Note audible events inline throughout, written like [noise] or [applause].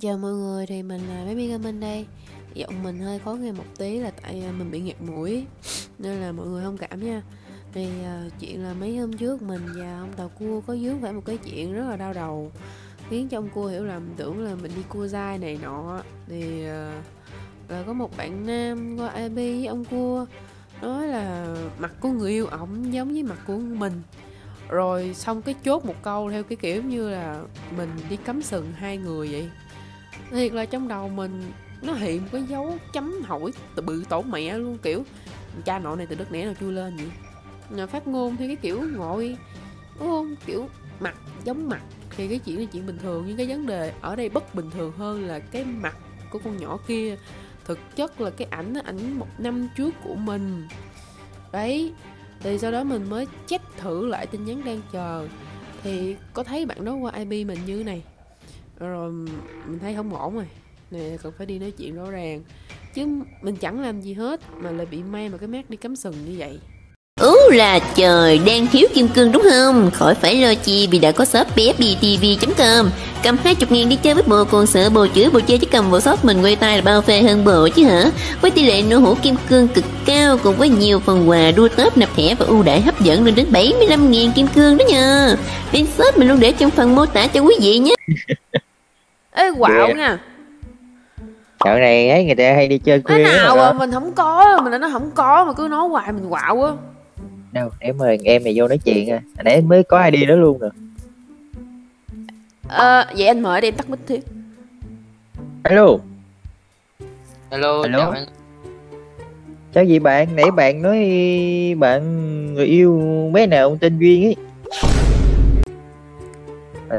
Chào mọi người, thì mình là Baby Gaming đây. Giọng mình hơi khó nghe một tí là tại à, mình bị nghẹt mũi [laughs] Nên là mọi người thông cảm nha. Thì uh, chuyện là mấy hôm trước mình và ông Tàu Cua có dướng phải một cái chuyện rất là đau đầu Khiến cho ông Cua hiểu lầm tưởng là mình đi cua dai này nọ. Thì uh, là có một bạn nam qua AB với ông Cua Nói là mặt của người yêu ổng giống với mặt của mình. Rồi xong cái chốt một câu theo cái kiểu như là mình đi cắm sừng hai người vậy thiệt là trong đầu mình, nó hiện một cái dấu chấm hỏi từ bự tổ mẹ luôn, kiểu, cha nội này từ đất nẻ nào chui lên vậy? Mà phát ngôn thì cái kiểu ngồi, đúng không? Kiểu mặt, giống mặt, thì cái chuyện là chuyện bình thường, nhưng cái vấn đề ở đây bất bình thường hơn là cái mặt của con nhỏ kia, thực chất là cái ảnh, nó ảnh một năm trước của mình. Đấy, thì sau đó mình mới check thử lại tin nhắn đang chờ. Thì có thấy bạn đó qua ip mình như này rồi mình thấy không ổn rồi. Nè cần phải đi nói chuyện rõ ràng. Chứ mình chẳng làm gì hết mà lại bị may mà cái mát đi cắm sừng như vậy. Ú là trời, đang thiếu kim cương đúng không? Khỏi phải lo chi vì đã có shop bfbtv.com Cầm 20 ngàn đi chơi với bộ còn sợ bồ chửi bồ chơi chứ cầm bộ shop mình quay tay là bao phê hơn bộ chứ hả? Với tỷ lệ nô hũ kim cương cực cao cùng với nhiều phần quà đua top nạp thẻ và ưu đãi hấp dẫn lên đến 75 ngàn kim cương đó nha Đến shop mình luôn để trong phần mô tả cho quý vị nhé [laughs] ê quạo nha. Dạo này ấy người ta hay đi chơi cái khuya nào mà à, mình không có mình nói không có mà cứ nói hoài mình quạo á. Đâu để mời em này vô nói chuyện à. Hồi nãy mới có ai đi đó luôn rồi. Ờ vậy anh mời đi em tắt mic thiết alo Hello, Hello. chào anh. chào gì bạn? Nãy bạn nói bạn người yêu bé nào tên duyên ấy. à,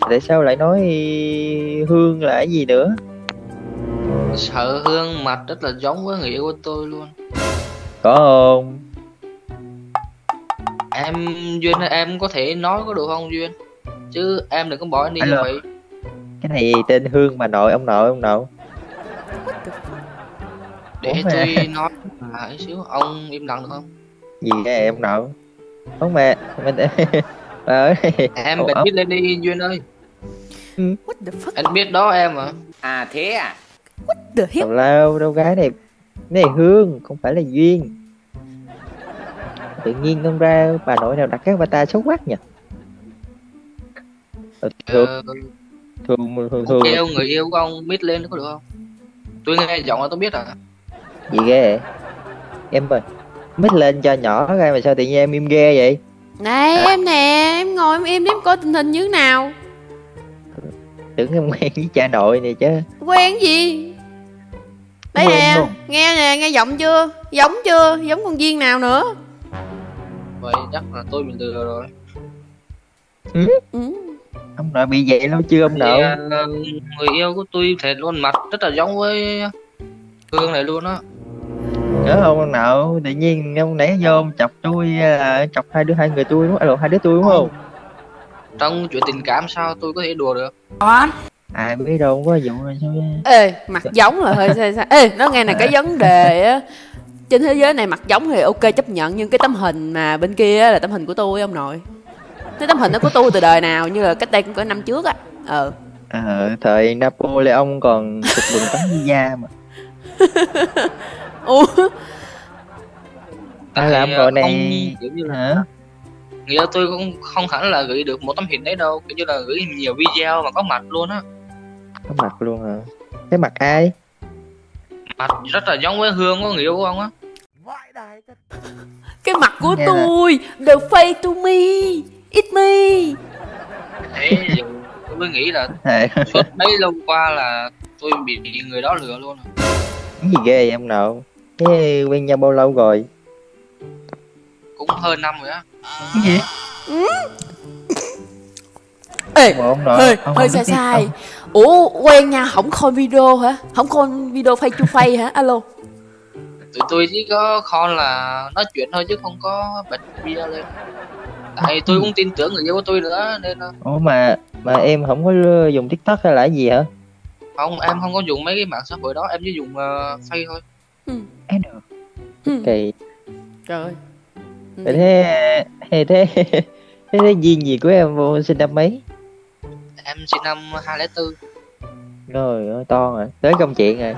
tại sao lại nói hương là cái gì nữa Sợ Hương mặt rất là giống với người yêu của tôi luôn. có không Em Duyên em có thể nói có được không Duyên? Chứ em đừng có bỏ anh đi như Alo. vậy. cái này tên hương bà nội ông nội ông nội Để Ủa mà- tôi nói mà xíu, ông im lặng được không? gì cái ông nội không mà mình [laughs] bà ơi Em bật biết lên đi Duyên ơi. what the fuck Anh biết đó em à. À thế à? the hell tào lao đâu gái này cái này hương không phải là duyên tự nhiên không ra bà nội nào đặt cái avatar xấu quá nhỉ Ờ, thường Ờ, thường thường thường kêu người yêu của ông biết lên có được không? Tôi nghe giọng là tôi biết à. gì ghê vậy? em ơi mít lên cho nhỏ ra mà sao tự nhiên em im ghê vậy này em nè em ngồi em im để em coi tình hình như thế nào. Tưởng em quen với cha nội này chứ. Quen gì? Đây Quen nè luôn. nghe nè nghe giọng chưa? Giống chưa? Giống con viên nào nữa? Vậy chắc là tôi bị lừa rồi. ừ. ông nội bị vậy lâu chưa ông Thì, nội à, người yêu của tôi thể luôn mặt rất là giống với Hương này luôn á. Nhớ không ông nội tự nhiên ông nãy vô ông chọc tôi là chọc hai đứa hai người tôi đúng không? Hai đứa tôi đúng không? Trong chuyện tình cảm sao tôi có thể đùa được? ai biết đâu không có vụ rồi sao ê mặt giống là hơi sai sai. Ê nó nghe này cái vấn đề á trên thế giới này mặt giống thì ok chấp nhận nhưng cái tấm hình mà bên kia á là tấm hình của tôi ông nội. Cái tấm hình đó của tôi từ đời nào như là cách đây cũng cỡ năm trước á. Ờ. Ờ thời Napoleon còn chụp đường tấm visa mà [laughs] ủa? Ai làm Tại, gọi à, này kiểu như là hả? Nghĩa là tôi không không hẳn là gửi được một tấm hình đấy đâu kiểu như là gửi nhiều video mà có mặt luôn á. Có mặt luôn hả? Cái mặt ai? Mặt rất là giống với hương của người yêu của ông á. Cái mặt của Nghe là- tôi the face to me it me. Thế tôi mới nghĩ là [laughs] suốt mấy lâu qua là tôi bị người đó lừa luôn. À. cái gì ghê vậy ông nội thế quen nhau bao lâu rồi? Cũng hơn năm rồi á. Cái gì? Ê Mà ông nội hơi ông hơi không sai sai. Ủa quen nhau không coi video hả? Không coi video face to face hả? Alo. Tụi tôi chỉ có con là nói chuyện thôi chứ không có bật video lên. Tại tôi cũng tin tưởng người yêu của tôi nữa nên ủa mà mà em không có dùng tiktok hay là gì hả? Không em không có dùng mấy cái mạng xã hội đó em chỉ dùng uh, face thôi ừ. được. Ừ. kỳ. Trời ơi. [laughs] thế thế thế thế, thế, thế duyên gì của em? Vô sinh năm mấy? Em sinh năm 2004 rồi ơi to rồi tới công chuyện rồi.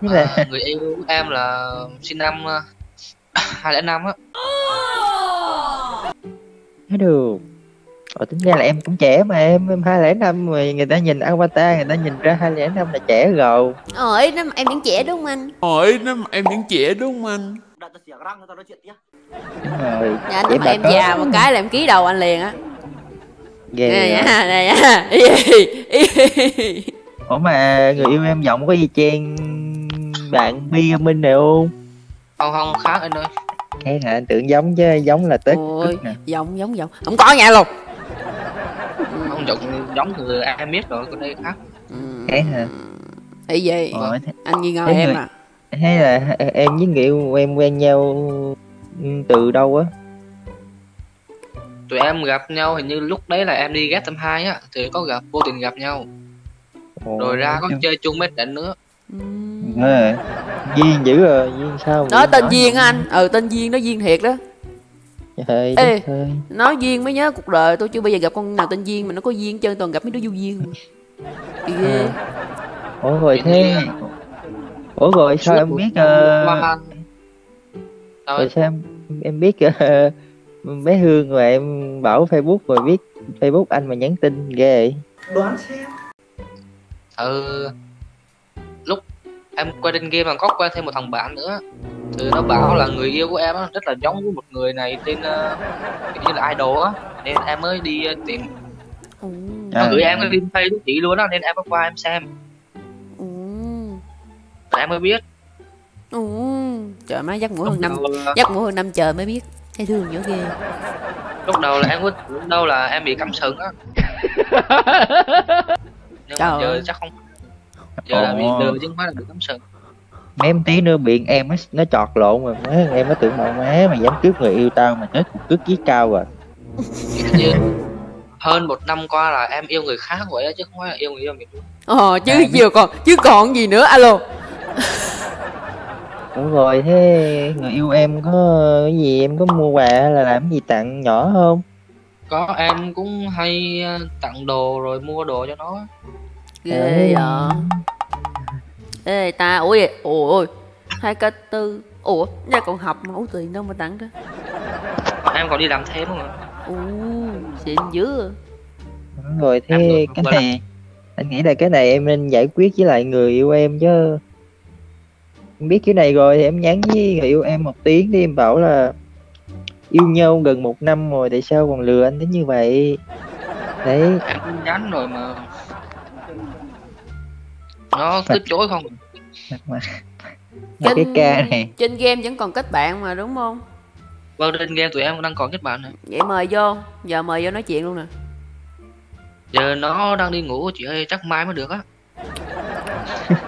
Thế là à, người yêu của em là sinh năm [coughs] ờ, 205 á. Thấy được Ờ, tính ra là em cũng trẻ mà em em hai lẻ năm mà người ta nhìn avatar người ta nhìn ra hai lẻ năm là trẻ rồi. Ơi nó em vẫn trẻ đúng không anh? Hỏi nó mà em vẫn trẻ đúng không anh? đúng rồi. Dạ nói mà em có- già một cái là em ký đầu anh liền á. Ghê nè nha nè nha ủa mà người yêu em giọng có gì chen bạn bi minh này không? Không không khác anh ơi hay là anh tưởng giống chứ giống là tết ôi giống giống giống. Không có nhà luôn không giống giống từ em biết rồi còn đây khác. Thế hả? Ủa, thế, anh nghi ngờ Thế em người- à. hay là em với người yêu em quen nhau từ đâu á? Tụi em gặp nhau hình như lúc đấy là em đi ghép tâm hai á thì có gặp vô tình gặp nhau. Ồ, rồi ra có chơi chung mấy trận nữa. Rồi. duyên dữ rồi duyên sao nói vậy? tên duyên á anh. ừ tên duyên nó duyên thiệt đó trời Ê. ơi nói duyên mới nhớ cuộc đời tôi chưa bao giờ gặp con nào tên duyên mà nó có duyên chân toàn gặp mấy đứa vô duyên. Kỳ ghê ủa rồi thế ủa rồi sao em biết ờ, qua rồi sao em em biết ờ, [laughs] bé Hương mà em bảo Facebook rồi biết Facebook anh mà nhắn tin ghê vậy? Ừ. Lúc em qua trên game mà có quen thêm một thằng bạn nữa. Thì nó bảo là người yêu của em á, rất là giống với một người này tên uh, như là idol á. Nên em mới đi ờ, tìm. À. nó gửi em cái link page của chị luôn á nên em mới qua em xem. Rồi em mới biết. Ồ. trời má dắt mũi lúc hơn năm là- dắt mũi hơn năm trời mới biết. Thấy thương nhớ ghê. Lúc đầu là em có đâu là em bị cắm sừng á. [laughs] Nhưng Trời mà giờ ơi. chắc không giờ là bị lừa chứ không phải là bị cắm sừng mấy em tí nữa biện em nó, nó chọt lộn rồi má em nó tưởng bảo má mày dám cướp người yêu tao mà chết cướp chí cao rồi như hơn một năm qua là em yêu người khác vậy á chứ không phải là yêu người yêu mình luôn. Ờ chứ À, vừa còn chứ còn gì nữa alo. [laughs] Đúng rồi thế người yêu em có cái gì em có mua quà hay là làm gì tặng nhỏ không? Có em cũng hay ờ, tặng đồ rồi mua đồ cho nó ghê Ê. vậy? Ê ta ủa ủa ôi hai k tư. Ủa ra còn học mà ủ tiền đâu mà tặng đó. Em còn đi làm thêm không ạ? Ồ xịn dữ à. đúng rồi thế cái này anh nghĩ là cái này em nên giải quyết với lại người yêu em chứ. Em biết cái này rồi thì em nhắn với người yêu em một tiếng đi em bảo là yêu nhau gần một năm rồi tại sao còn lừa anh đến như vậy? Đấy. Em nhắn rồi mà nó cứ chối không. Mà, [laughs] mà cái ca này. trên game vẫn còn kết bạn mà đúng không? Vâng trên game tụi em đang còn kết bạn này vậy mời vô. Giờ mời vô nói chuyện luôn nè. Giờ nó đang đi ngủ chị ơi chắc mai mới được á. [laughs]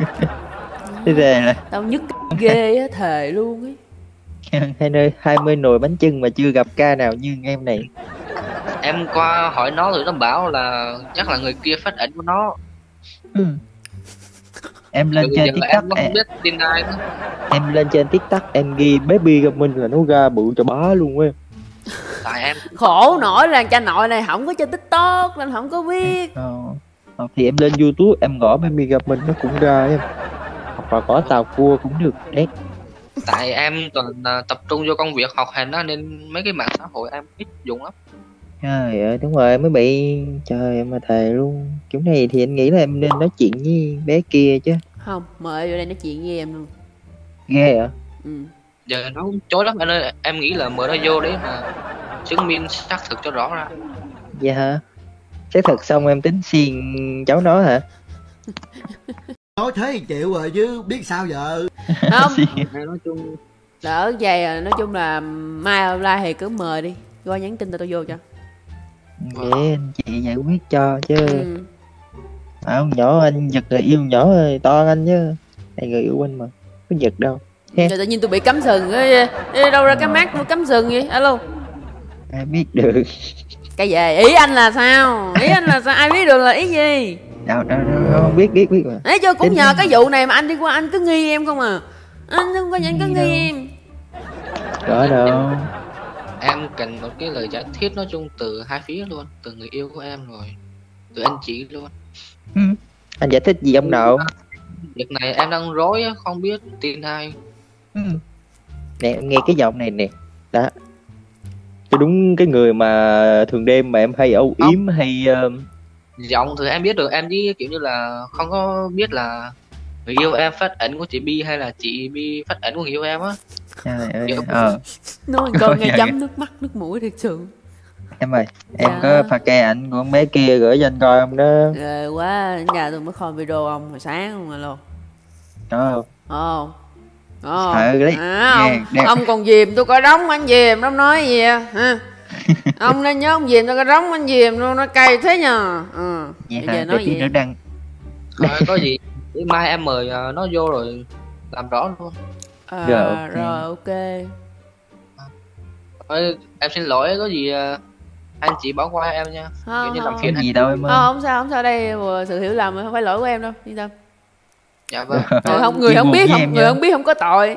Thế về là tao nhức ghê á thề luôn ấy. Hai nơi hai mươi nồi bánh chưng mà chưa gặp ca nào như em này. Em qua hỏi nó rồi nó bảo là chắc là người kia phát ảnh của nó Ừ. em lên trên tiktok em em, lên trên tiktok em ghi baby gaming là nó ra bự cho bá luôn á. Tại em khổ nổi là cha nội này không có trên tiktok nên không có biết. Ờ, ờ, thì em lên youtube em gõ baby gaming nó cũng ra em hoặc là gõ tàu cua cũng được. Đấy. Tại em toàn là tập trung vô công việc học hành á nên mấy cái mạng xã hội em ít dùng lắm trời ơi đúng rồi mới bị. Trời em mà thề luôn. Kiểu này thì anh nghĩ là em nên nói chuyện với bé kia chứ. Không mời vô đây nói chuyện với em luôn. Ghê à ừ. giờ nó cũng chối lắm anh ơi. Em nghĩ là mời nó vô đấy mà chứng minh xác thực cho rõ ra. Dạ hả? Xác thực xong em tính xiên cháu nó hả? [laughs] Nói thế thì chịu rồi chứ biết sao giờ? Không. [laughs] Nói chung đỡ vậy à nói chung là mai online thì cứ mời đi. Qua nhắn tin tao tao vô cho để anh chị giải quyết cho chứ. Ừ. à, ông nhỏ anh giật người yêu nhỏ ơi to anh chứ. Này người yêu anh mà có giật đâu. Rồi tự nhiên tôi bị cắm sừng ấy, đâu ra cái mắt tôi cắm sừng vậy? Alo. Ai biết được. Cái gì? Ý anh là sao? Ý anh là sao? Ai biết được là ý gì? Đâu đâu, đâu không biết biết biết mà. Ấy chưa cũng Tính- nhờ cái vụ này mà anh đi qua anh cứ nghi em không à. Anh không có anh cứ Nghi nghi đâu. em. Có đâu em cần một cái lời giải thích nói chung từ hai phía luôn từ người yêu của em rồi từ anh chị luôn. Ừ. anh giải thích gì ông nội việc này em đang rối á, không biết tin ai. Ừ. nè em nghe cái giọng này nè. Đó. Cho đúng cái người mà thường đêm mà em hay âu yếm hay ờ, giọng thì em biết được em chỉ kiểu như là không có biết là người yêu em phát ảnh của chị Bi hay là chị Bi phát ảnh của người yêu em á trời ơi, Dạ. ờ, nói câu [laughs] nghe Dạ, chấm nước mắt nước mũi thiệt sự em ơi em Dạ. có pha ke ảnh của con bé kia gửi cho anh coi không đó ghê quá nhà tôi mới coi video ông hồi sáng luôn rồi luôn đó không Ồ. Ồ. Sợ đấy. À, ông, nghe. ông còn dìm tôi có đóng anh dìm ông nói gì à? ha [laughs] ông nên nhớ ông dìm tôi có đóng anh dìm luôn nó cay thế nhờ ừ. vậy bây giờ nói gì nữa đăng Thôi, có gì mai em mời ờ, nó vô rồi làm rõ luôn à, Rồi, ok. rồi ok. Ơi, em xin lỗi có gì ờ, anh chị bỏ qua em nha. Kiểu không, như làm phiền anh gì đâu em ơi. Ờ, không sao không sao. Đây sự hiểu lầm không phải lỗi của em đâu yên tâm. Dạ vâng. Người Ờ, không người không biết không người nha. không biết không có tội